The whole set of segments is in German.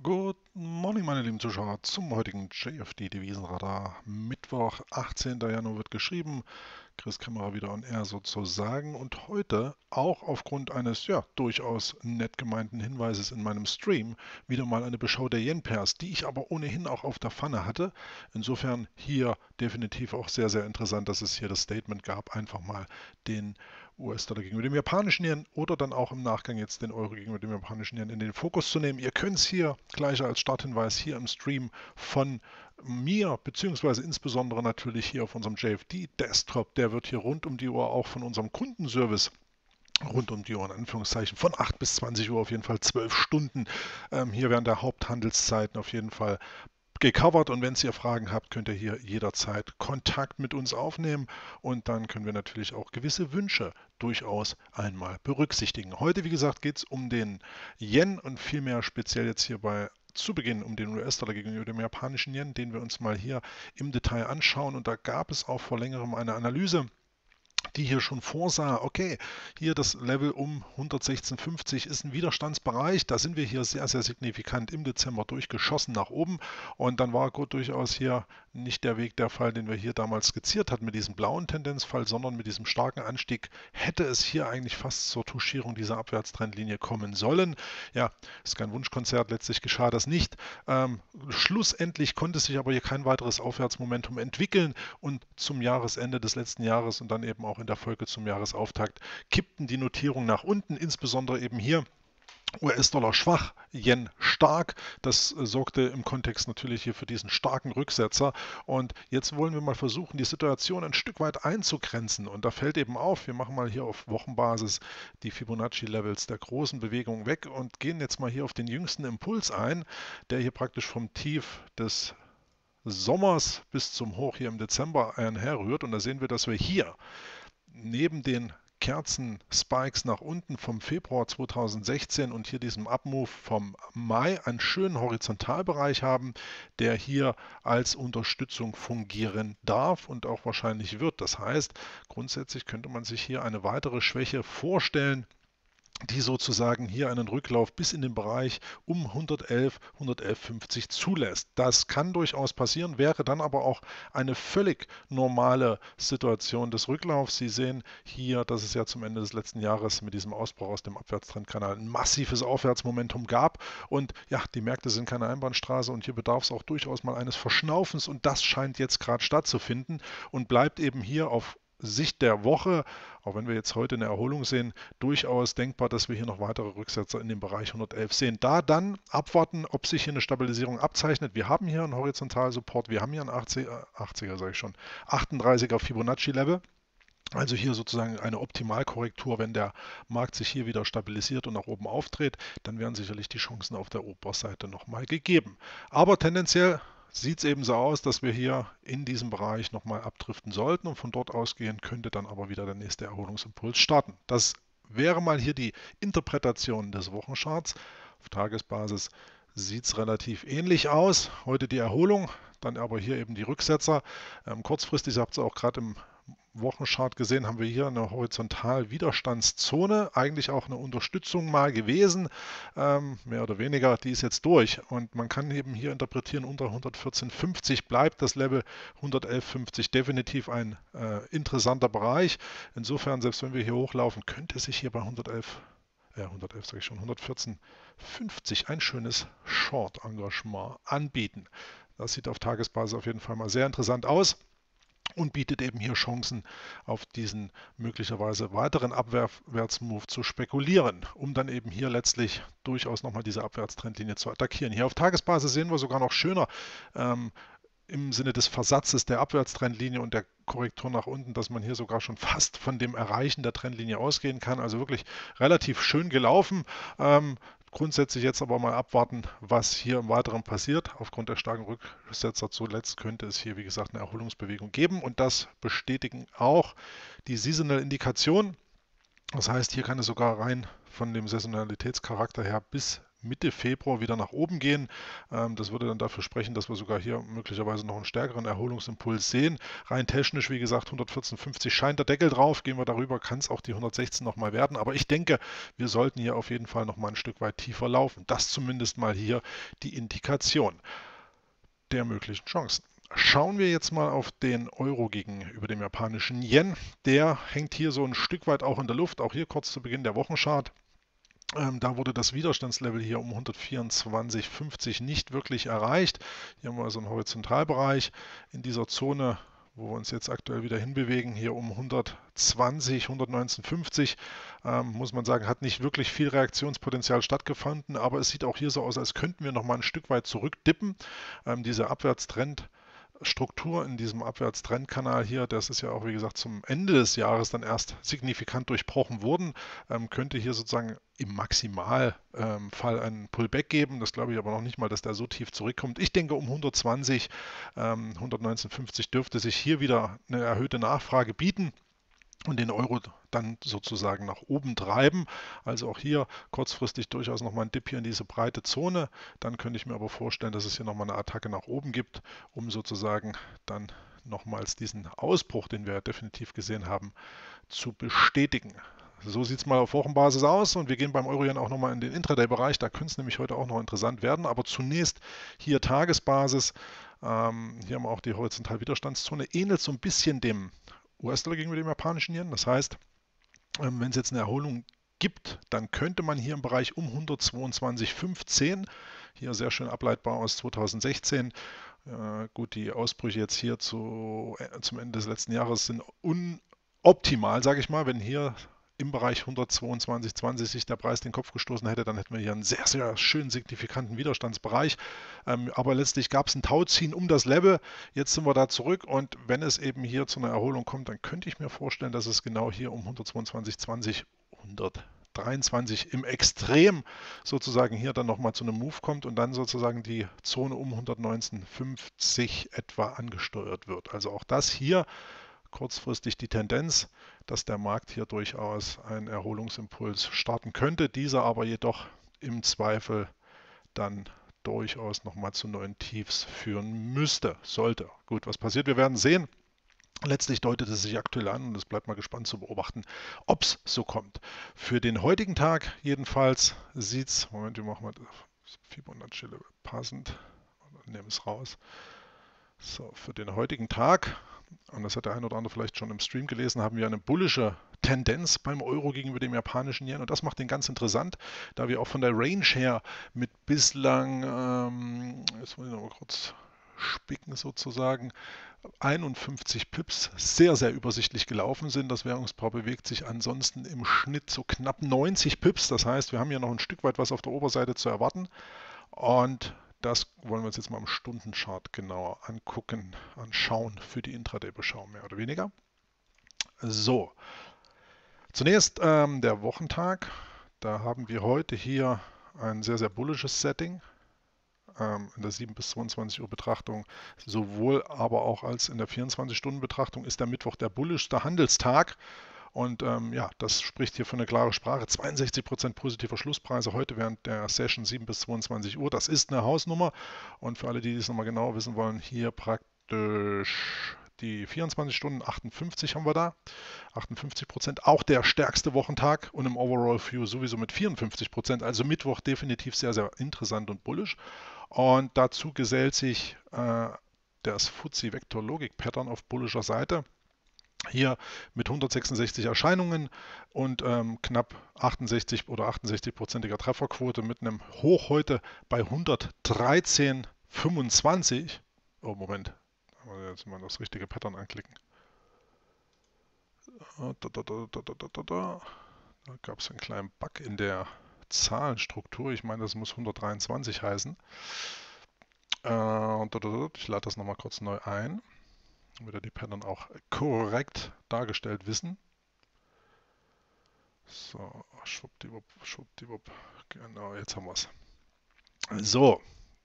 Good morning, meine lieben Zuschauer, zum heutigen JFD Devisenradar. Mittwoch, 18. Januar wird geschrieben. Chris Kammerer wieder on air sozusagen. Und heute, auch aufgrund eines ja durchaus nett gemeinten Hinweises in meinem Stream, wieder mal eine Beschau der Yen-Pairs, die ich aber ohnehin auch auf der Pfanne hatte. Insofern hier definitiv auch sehr, sehr interessant, dass es hier das Statement gab, einfach mal den US-Dollar gegenüber dem japanischen Yen oder dann auch im Nachgang jetzt den Euro gegenüber dem japanischen Yen in den Fokus zu nehmen. Ihr könnt es hier gleich als Starthinweis hier im Stream von mir, beziehungsweise insbesondere natürlich hier auf unserem JFD-Desktop, der wird hier rund um die Uhr auch von unserem Kundenservice rund um die Uhr, in Anführungszeichen, von 8 bis 20 Uhr auf jeden Fall 12 Stunden ähm, hier während der Haupthandelszeiten auf jeden Fall gecovert und wenn ihr Fragen habt, könnt ihr hier jederzeit Kontakt mit uns aufnehmen und dann können wir natürlich auch gewisse Wünsche durchaus einmal berücksichtigen. Heute, wie gesagt, geht es um den Yen und vielmehr speziell jetzt hier bei zu Beginn um den US-Dollar gegenüber dem japanischen Yen, den wir uns mal hier im Detail anschauen. Und da gab es auch vor längerem eine Analyse die hier schon vorsah, okay, hier das Level um 116,50 ist ein Widerstandsbereich. Da sind wir hier sehr, sehr signifikant im Dezember durchgeschossen nach oben. Und dann war gut durchaus hier nicht der Weg der Fall, den wir hier damals skizziert hatten mit diesem blauen Tendenzfall, sondern mit diesem starken Anstieg hätte es hier eigentlich fast zur Touchierung dieser Abwärtstrendlinie kommen sollen. Ja, ist kein Wunschkonzert, letztlich geschah das nicht. Ähm, schlussendlich konnte sich aber hier kein weiteres Aufwärtsmomentum entwickeln und zum Jahresende des letzten Jahres und dann eben auch in der Folge zum Jahresauftakt kippten die Notierungen nach unten, insbesondere eben hier US-Dollar schwach, Yen stark. Das äh, sorgte im Kontext natürlich hier für diesen starken Rücksetzer. Und jetzt wollen wir mal versuchen, die Situation ein Stück weit einzugrenzen. Und da fällt eben auf, wir machen mal hier auf Wochenbasis die Fibonacci-Levels der großen Bewegung weg und gehen jetzt mal hier auf den jüngsten Impuls ein, der hier praktisch vom Tief des Sommers bis zum Hoch hier im Dezember einherrührt. Und da sehen wir, dass wir hier neben den Kerzen-Spikes nach unten vom Februar 2016 und hier diesem Upmove vom Mai einen schönen Horizontalbereich haben, der hier als Unterstützung fungieren darf und auch wahrscheinlich wird. Das heißt, grundsätzlich könnte man sich hier eine weitere Schwäche vorstellen die sozusagen hier einen Rücklauf bis in den Bereich um 111, 111,50 zulässt. Das kann durchaus passieren, wäre dann aber auch eine völlig normale Situation des Rücklaufs. Sie sehen hier, dass es ja zum Ende des letzten Jahres mit diesem Ausbruch aus dem Abwärtstrendkanal ein massives Aufwärtsmomentum gab. Und ja, die Märkte sind keine Einbahnstraße und hier bedarf es auch durchaus mal eines Verschnaufens und das scheint jetzt gerade stattzufinden und bleibt eben hier auf Sicht der Woche, auch wenn wir jetzt heute eine Erholung sehen, durchaus denkbar, dass wir hier noch weitere Rücksetzer in dem Bereich 111 sehen. Da dann abwarten, ob sich hier eine Stabilisierung abzeichnet. Wir haben hier einen Horizontalsupport, wir haben hier einen 80er, 80er sage ich schon, 38er Fibonacci-Level. Also hier sozusagen eine Optimalkorrektur, wenn der Markt sich hier wieder stabilisiert und nach oben aufdreht, dann wären sicherlich die Chancen auf der Oberseite nochmal gegeben. Aber tendenziell sieht es eben so aus, dass wir hier in diesem Bereich nochmal abdriften sollten und von dort ausgehen könnte dann aber wieder der nächste Erholungsimpuls starten. Das wäre mal hier die Interpretation des Wochencharts. Auf Tagesbasis sieht es relativ ähnlich aus. Heute die Erholung, dann aber hier eben die Rücksetzer. Ähm, kurzfristig, habe es auch gerade im Wochenchart gesehen, haben wir hier eine Horizontal-Widerstandszone, eigentlich auch eine Unterstützung mal gewesen, ähm, mehr oder weniger, die ist jetzt durch und man kann eben hier interpretieren, unter 114,50 bleibt das Level 111,50 definitiv ein äh, interessanter Bereich. Insofern, selbst wenn wir hier hochlaufen, könnte sich hier bei 111 ja, 111 sage ich schon, 114,50 ein schönes Short-Engagement anbieten. Das sieht auf Tagesbasis auf jeden Fall mal sehr interessant aus und bietet eben hier Chancen, auf diesen möglicherweise weiteren Abwärtsmove zu spekulieren, um dann eben hier letztlich durchaus nochmal diese Abwärtstrendlinie zu attackieren. Hier auf Tagesbasis sehen wir sogar noch schöner ähm, im Sinne des Versatzes der Abwärtstrendlinie und der Korrektur nach unten, dass man hier sogar schon fast von dem Erreichen der Trendlinie ausgehen kann. Also wirklich relativ schön gelaufen. Ähm, Grundsätzlich jetzt aber mal abwarten, was hier im Weiteren passiert. Aufgrund der starken Rücksetzer zuletzt könnte es hier, wie gesagt, eine Erholungsbewegung geben und das bestätigen auch die Seasonal-Indikationen. Das heißt, hier kann es sogar rein von dem Saisonalitätscharakter her bis Mitte Februar wieder nach oben gehen. Ähm, das würde dann dafür sprechen, dass wir sogar hier möglicherweise noch einen stärkeren Erholungsimpuls sehen. Rein technisch, wie gesagt, 114,50 scheint der Deckel drauf. Gehen wir darüber, kann es auch die 116 nochmal werden. Aber ich denke, wir sollten hier auf jeden Fall nochmal ein Stück weit tiefer laufen. Das zumindest mal hier die Indikation der möglichen Chancen. Schauen wir jetzt mal auf den Euro gegenüber dem japanischen Yen. Der hängt hier so ein Stück weit auch in der Luft, auch hier kurz zu Beginn der Wochenchart. Ähm, da wurde das Widerstandslevel hier um 124,50 nicht wirklich erreicht. Hier haben wir so einen Horizontalbereich in dieser Zone, wo wir uns jetzt aktuell wieder hinbewegen, hier um 120, 119,50, ähm, muss man sagen, hat nicht wirklich viel Reaktionspotenzial stattgefunden, aber es sieht auch hier so aus, als könnten wir noch mal ein Stück weit zurückdippen. Ähm, dieser Abwärtstrend Struktur in diesem Abwärtstrendkanal hier, das ist ja auch wie gesagt zum Ende des Jahres dann erst signifikant durchbrochen worden, ähm, könnte hier sozusagen im Maximalfall ähm, einen Pullback geben. Das glaube ich aber noch nicht mal, dass der so tief zurückkommt. Ich denke um 120, ähm, 119,50 dürfte sich hier wieder eine erhöhte Nachfrage bieten und den Euro dann sozusagen nach oben treiben. Also auch hier kurzfristig durchaus nochmal ein Dip hier in diese breite Zone. Dann könnte ich mir aber vorstellen, dass es hier nochmal eine Attacke nach oben gibt, um sozusagen dann nochmals diesen Ausbruch, den wir definitiv gesehen haben, zu bestätigen. So sieht es mal auf Wochenbasis aus und wir gehen beim Euro auch nochmal in den Intraday-Bereich. Da könnte es nämlich heute auch noch interessant werden. Aber zunächst hier Tagesbasis. Ähm, hier haben wir auch die Horizontalwiderstandszone. Ähnelt so ein bisschen dem US-Dollar gegenüber dem japanischen Yen. Das heißt, ähm, wenn es jetzt eine Erholung gibt, dann könnte man hier im Bereich um 122,15, hier sehr schön ableitbar aus 2016, äh, gut, die Ausbrüche jetzt hier zu, äh, zum Ende des letzten Jahres sind unoptimal, sage ich mal. Wenn hier im Bereich 122,20 sich der Preis den Kopf gestoßen hätte, dann hätten wir hier einen sehr, sehr schön signifikanten Widerstandsbereich. Ähm, aber letztlich gab es ein Tauziehen um das Level. Jetzt sind wir da zurück und wenn es eben hier zu einer Erholung kommt, dann könnte ich mir vorstellen, dass es genau hier um 122,20, 123 im Extrem sozusagen hier dann nochmal zu einem Move kommt und dann sozusagen die Zone um 119,50 etwa angesteuert wird. Also auch das hier kurzfristig die Tendenz, dass der Markt hier durchaus einen Erholungsimpuls starten könnte, dieser aber jedoch im Zweifel dann durchaus nochmal zu neuen Tiefs führen müsste, sollte. Gut, was passiert, wir werden sehen. Letztlich deutet es sich aktuell an und es bleibt mal gespannt zu beobachten, ob es so kommt. Für den heutigen Tag jedenfalls sieht es, Moment, wir machen mal Fibonacci passend, nehmen es raus. So, für den heutigen Tag und das hat der eine oder andere vielleicht schon im Stream gelesen, haben wir eine bullische Tendenz beim Euro gegenüber dem japanischen Yen. Und das macht den ganz interessant, da wir auch von der Range her mit bislang, ähm, jetzt muss ich noch kurz spicken sozusagen, 51 Pips sehr, sehr übersichtlich gelaufen sind. Das Währungspaar bewegt sich ansonsten im Schnitt so knapp 90 Pips. Das heißt, wir haben hier noch ein Stück weit was auf der Oberseite zu erwarten. Und das wollen wir uns jetzt mal im Stundenchart genauer angucken, anschauen für die Intraday-Beschau mehr oder weniger. So, zunächst ähm, der Wochentag. Da haben wir heute hier ein sehr, sehr bullisches Setting ähm, in der 7 bis 22 Uhr Betrachtung, sowohl aber auch als in der 24-Stunden-Betrachtung ist der Mittwoch der bullischste Handelstag. Und ähm, ja, das spricht hier für eine klare Sprache. 62% positiver Schlusspreise heute während der Session 7 bis 22 Uhr. Das ist eine Hausnummer. Und für alle, die das nochmal genau wissen wollen, hier praktisch die 24 Stunden 58 haben wir da. 58 Prozent. Auch der stärkste Wochentag und im Overall View sowieso mit 54 Prozent. Also Mittwoch definitiv sehr, sehr interessant und bullisch. Und dazu gesellt sich äh, das FTSE Vector Logik Pattern auf bullischer Seite. Hier mit 166 Erscheinungen und ähm, knapp 68 oder 68-prozentiger Trefferquote mit einem Hoch heute bei 113,25. Oh, Moment. Jetzt mal das richtige Pattern anklicken. Da, da, da, da gab es einen kleinen Bug in der Zahlenstruktur. Ich meine, das muss 123 heißen. Äh, ich lade das nochmal kurz neu ein damit wir die Pattern auch korrekt dargestellt wissen. So, schwuppdiwupp, schwuppdiwupp. Genau, jetzt haben wir es. So,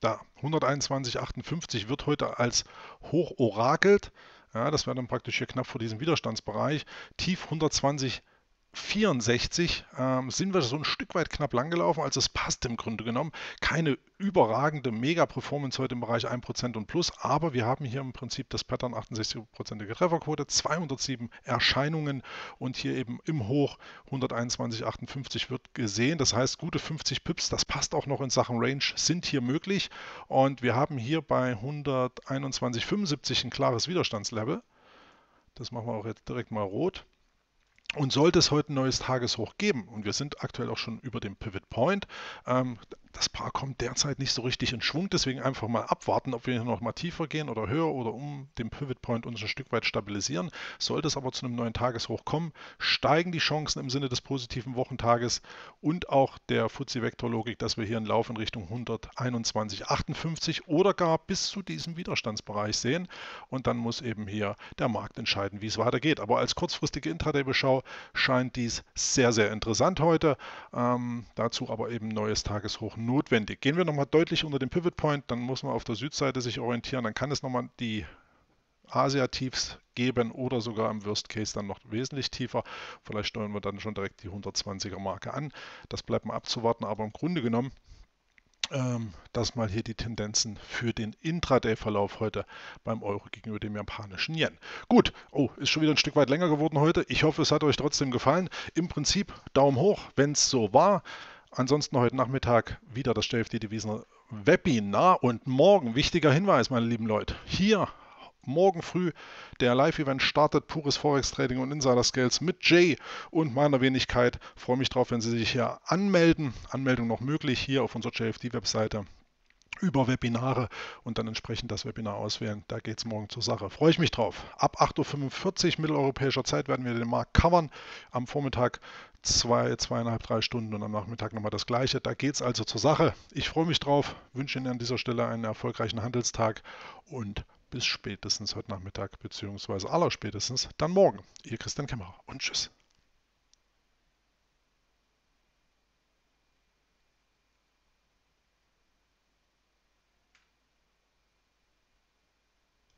da 121,58 wird heute als hoch orakelt. Ja, das wäre dann praktisch hier knapp vor diesem Widerstandsbereich. Tief 120 64 ähm, sind wir so ein Stück weit knapp langgelaufen, also es passt im Grunde genommen. Keine überragende Mega-Performance heute im Bereich 1% und plus, aber wir haben hier im Prinzip das Pattern 68%ige Trefferquote, 207 Erscheinungen und hier eben im Hoch 121,58 wird gesehen. Das heißt, gute 50 Pips, das passt auch noch in Sachen Range, sind hier möglich und wir haben hier bei 121,75 ein klares Widerstandslevel. Das machen wir auch jetzt direkt mal rot. Und sollte es heute ein neues Tageshoch geben, und wir sind aktuell auch schon über dem Pivot Point, ähm, das Paar kommt derzeit nicht so richtig in Schwung, deswegen einfach mal abwarten, ob wir hier noch mal tiefer gehen oder höher oder um den Pivot Point uns ein Stück weit stabilisieren. Sollte es aber zu einem neuen Tageshoch kommen, steigen die Chancen im Sinne des positiven Wochentages und auch der FTSE-Vektorlogik, dass wir hier einen Lauf in Richtung 121,58 oder gar bis zu diesem Widerstandsbereich sehen. Und dann muss eben hier der Markt entscheiden, wie es weitergeht. Aber als kurzfristige Intraday-Beschau scheint dies sehr, sehr interessant heute. Ähm, dazu aber eben neues Tageshoch notwendig. Gehen wir nochmal deutlich unter den Pivot Point, dann muss man auf der Südseite sich orientieren, dann kann es nochmal die Asia-Tiefs geben oder sogar im Worst Case dann noch wesentlich tiefer. Vielleicht steuern wir dann schon direkt die 120er Marke an. Das bleibt mal abzuwarten, aber im Grunde genommen ähm, das mal hier die Tendenzen für den Intraday-Verlauf heute beim Euro gegenüber dem japanischen Yen. Gut, oh, ist schon wieder ein Stück weit länger geworden heute. Ich hoffe, es hat euch trotzdem gefallen. Im Prinzip Daumen hoch, wenn es so war. Ansonsten heute Nachmittag wieder das JFD Devisen Webinar und morgen, wichtiger Hinweis, meine lieben Leute, hier morgen früh der Live-Event startet, pures Forex-Trading und Insider-Skills mit Jay und meiner Wenigkeit. Freue mich drauf, wenn Sie sich hier anmelden. Anmeldung noch möglich hier auf unserer JFD-Webseite über Webinare und dann entsprechend das Webinar auswählen. Da geht es morgen zur Sache. Freue ich mich drauf. Ab 8.45 Uhr mitteleuropäischer Zeit werden wir den Markt covern. Am Vormittag zwei, zweieinhalb, drei Stunden und am Nachmittag nochmal das gleiche. Da geht es also zur Sache. Ich freue mich drauf, wünsche Ihnen an dieser Stelle einen erfolgreichen Handelstag und bis spätestens heute Nachmittag, beziehungsweise allerspätestens dann morgen. Ihr Christian Kämmerer und tschüss.